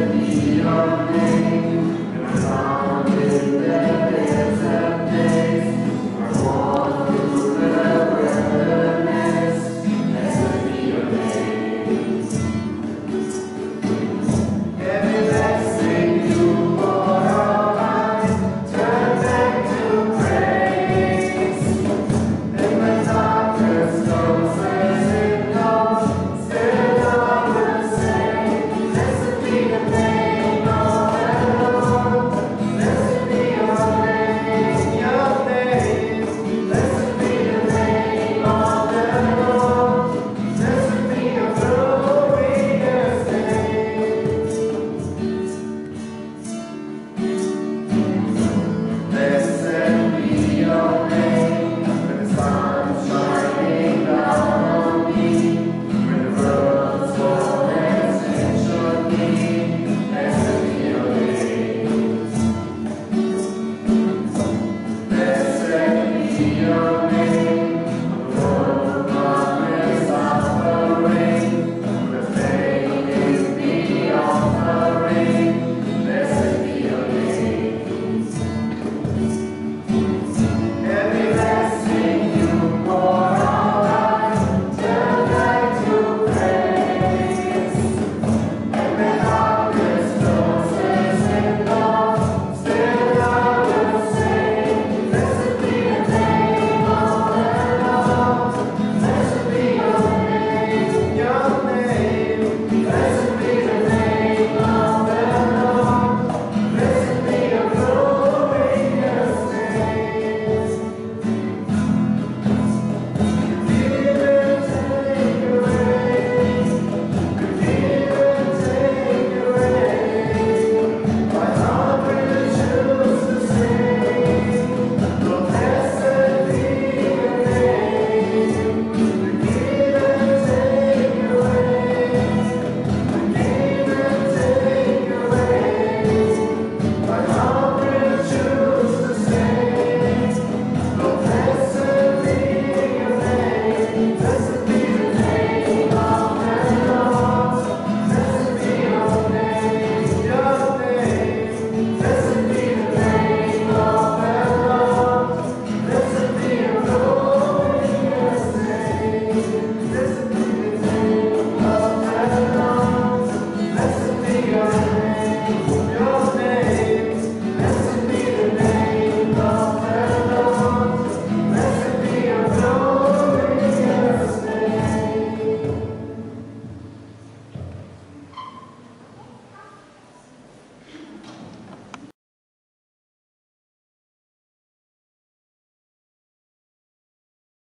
Domino